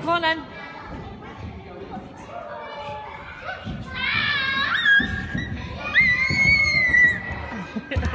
Come on then.